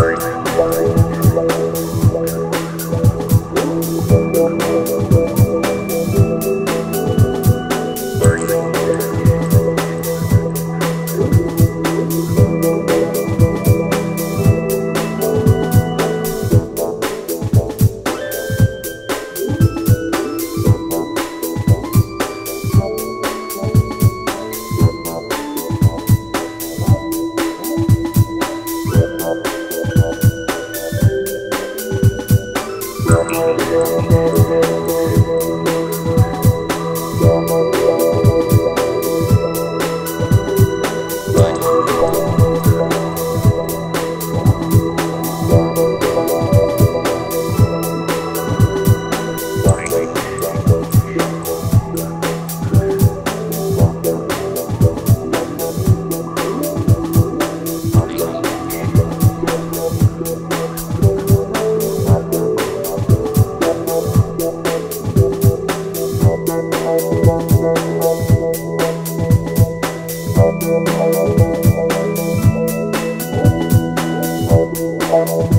Earth. Thank you.